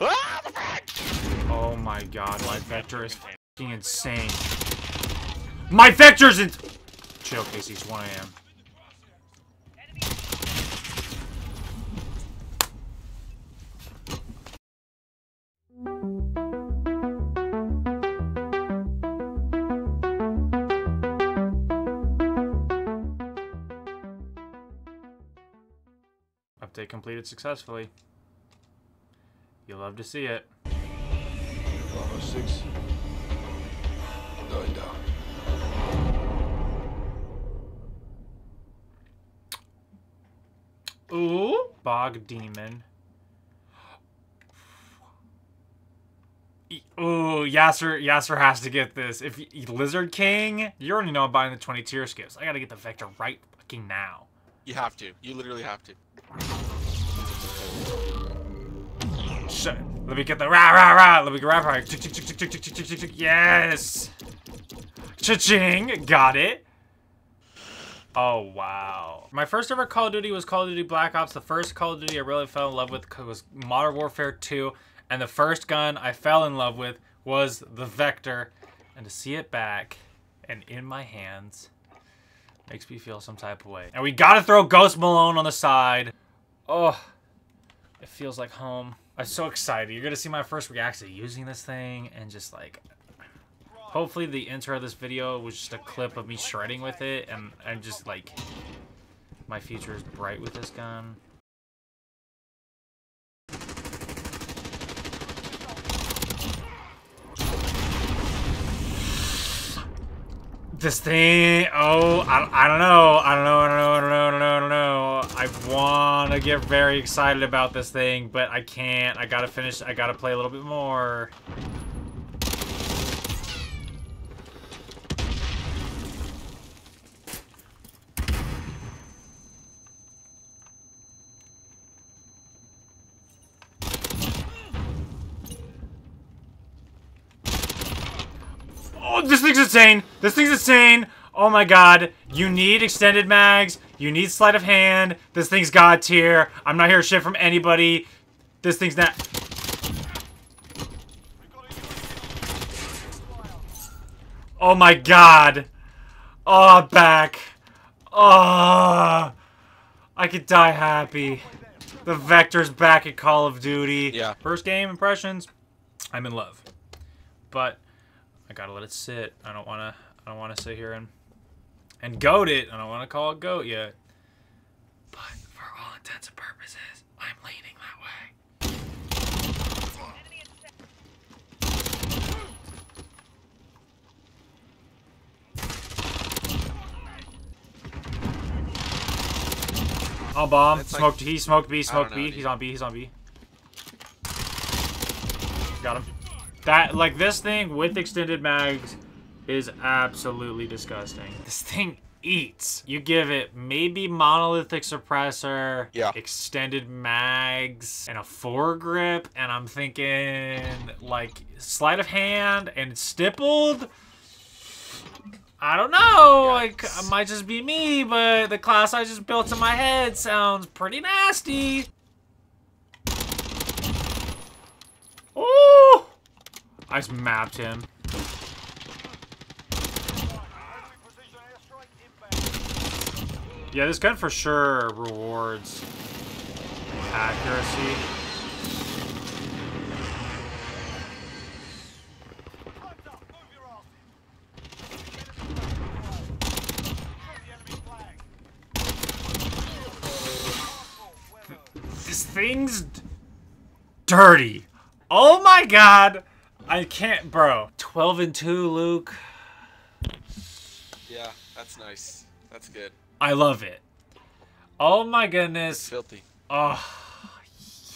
Oh my god, my vector is fucking insane. My vector's in- Chill, Casey, it's 1 a.m. Update completed successfully. You'll love to see it. Bravo 6. Going down. Ooh, bog demon. Ooh, Yasser, Yasser has to get this. If Lizard King, you already know I'm buying the 20 tier skips. I gotta get the Vector right fucking now. You have to. You literally have to shit. Let me get the rah rah rah. Let me rah rah. Yes. Cha-ching. Got it. Oh, wow. My first ever Call of Duty was Call of Duty Black Ops. The first Call of Duty I really fell in love with was Modern Warfare 2. And the first gun I fell in love with was the Vector. And to see it back and in my hands makes me feel some type of way. And we gotta throw Ghost Malone on the side. Oh, it feels like home. I'm so excited. You're gonna see my first reaction to using this thing and just like hopefully the intro of this video was just a clip of me shredding with it and I'm just like my future is bright with this gun. This thing, oh, I, I don't know, I don't know, I don't know, I don't know, I don't know, I don't know. I want to get very excited about this thing, but I can't. I gotta finish, I gotta play a little bit more. This thing's insane! This thing's insane! Oh my god, you need extended mags, you need sleight of hand, this thing's god tier, I'm not hearing shit from anybody, this thing's not- Oh my god! Oh, back! Oh! I could die happy. The Vector's back at Call of Duty. Yeah. First game impressions, I'm in love. But I gotta let it sit. I don't wanna I don't wanna sit here and and goat it. I don't wanna call it goat yet. But for all intents and purposes, I'm leaning that way. On bomb. It's like- smoked he smoked B. smoked know, B. dude. He's on B, he's on B. Got him. That like this thing with extended mags is absolutely disgusting. This thing eats. You give it maybe monolithic suppressor, Yeah. extended mags, and a foregrip, and I'm thinking like sleight of hand and stippled. I don't know. Like, it might just be me, but the class I just built in my head sounds pretty nasty. Ooh! I just mapped him. Yeah, this gun for sure rewards accuracy. This thing's dirty. Oh my god. I can't, bro. 12 and 2, Luke. Yeah, that's nice. That's good. I love it. Oh my goodness. Filthy. Oh,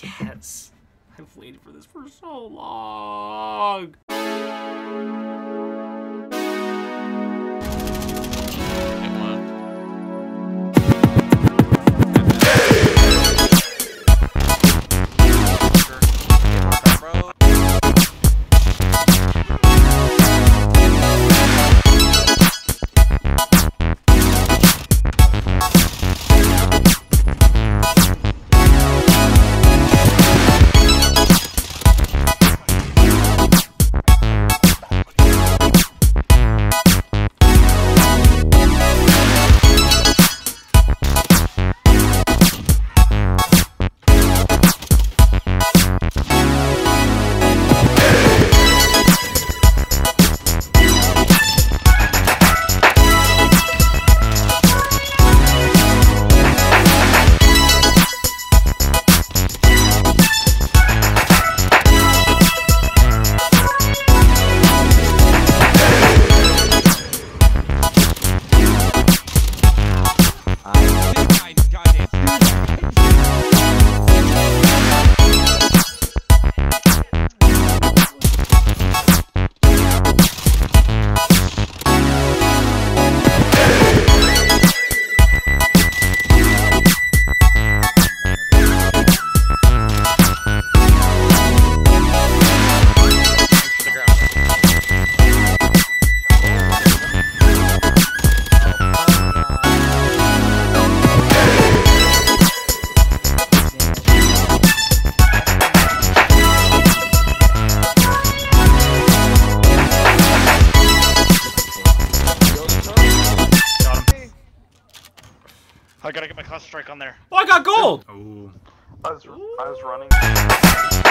yes. I've waited for this for so long. I gotta get my cluster strike on there. Oh, I got gold! Ooh. I was, I was running.